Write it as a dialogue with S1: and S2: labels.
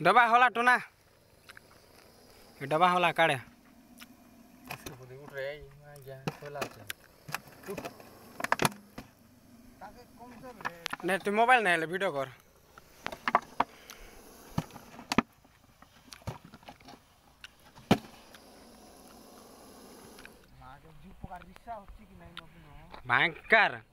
S1: Dapat hola tuh na. Dapat hola kade. Ya? Nih tuh mobile nih lebih dekor. Bangkar.